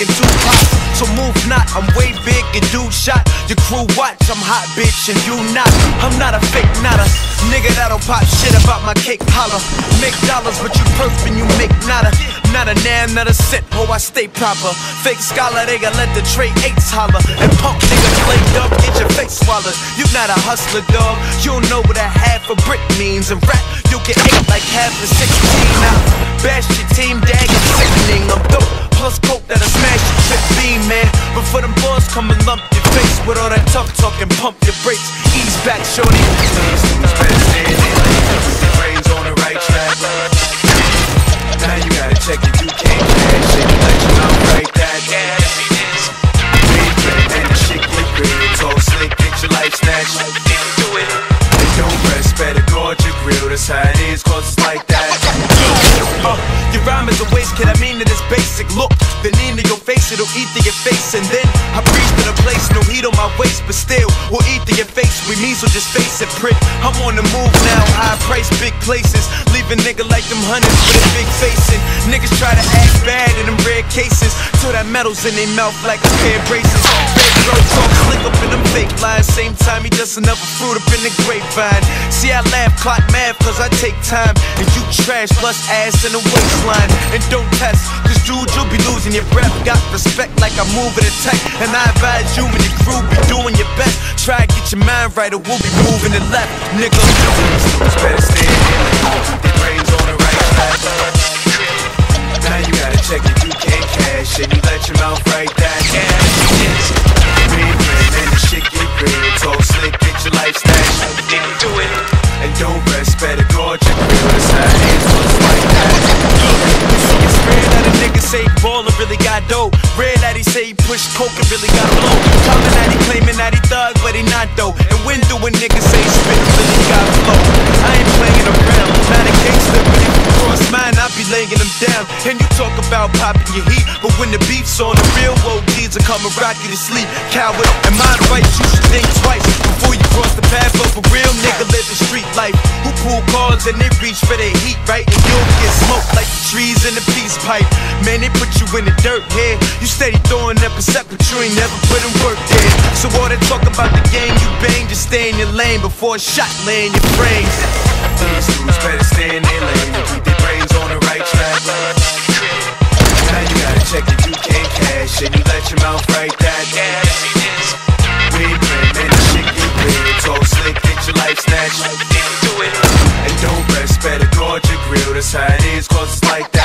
You you I two pops. So move not, I'm way big and do shot. Your crew watch, I'm hot bitch and you not. I'm not a fake, not a nigga that'll pop shit about my cake holler. Make dollars, but you perf and you make nada. Not a nan, not a cent, oh I stay proper. Fake scholar, they gon' let the trade eights holler. And punk niggas play dumb, get your face swallowed. You not a hustler, dog. You don't know what a half a brick means. And rap, you'll get eight like half a 16 now. Bash your team, dag, I'm sickening. I'm dope, plus coke your 15, man. Before them boys, come and lump your face with all that tough talk and pump your brakes. Ease back, shorty. Now you gotta check right that man, and the shit get real. Talk slick, get your life snatched. Don't press better guard your grill. That's how it is, cause it's like that. Uh, your rhyme is a waste, kid. I mean it is basic. Look, the it'll eat to your face. And then I preach to the place, no heat on my waist, but still, we'll eat to your face. We so just face it, prick. I'm on the move now, high price, big places. Leave a nigga like them hundreds with a big face. And niggas try to act bad in them rare cases. Till that metal's in their mouth like a pair of braces. Fake lines. Same time, he just another fruit up in the grapevine. See, I laugh, clock math, cause I take time. And you trash, plus ass in the waistline. And don't test, cause dude, you'll be losing your breath. Got respect like I move in a tech. And I advise you and your crew be doing your best. Try to get your mind right, or we'll be moving it left, nigga. Niggas better stay in lane and keep brains on the right track. Now you gotta check your UK cash and you let your mouth right that Big real. Talk slick, get your life snatched. And don't press better guard your grill. That's how it is, cause it's like that. It's rare that a nigga say baller really got dope. Rare that he say he push coke and really got blow. Common that he claiming that he thug, but he not though. And when do a nigga say spit talk about popping your heat, but when the beef's on, the real OGs will come and rock you to sleep. Coward, and my advice, you should think twice before you cross the path of a real nigga living street life. Who pull cards and they reach for their heat, right? And you'll get smoked like the trees in the peace pipe. Man, they put you in the dirt here. You steady throwing up a set, but you ain't never put in work there. So all that talk about the game you bang, just stay in your lane before a shot lay in your frames. These dudes better stay in their lane and keep their brains on the right cash and you let your mouth right that Big man, and the shit get real. Talk slick, get your life snatched. And don't press better guard your grill. That's how it is, cause it's like that.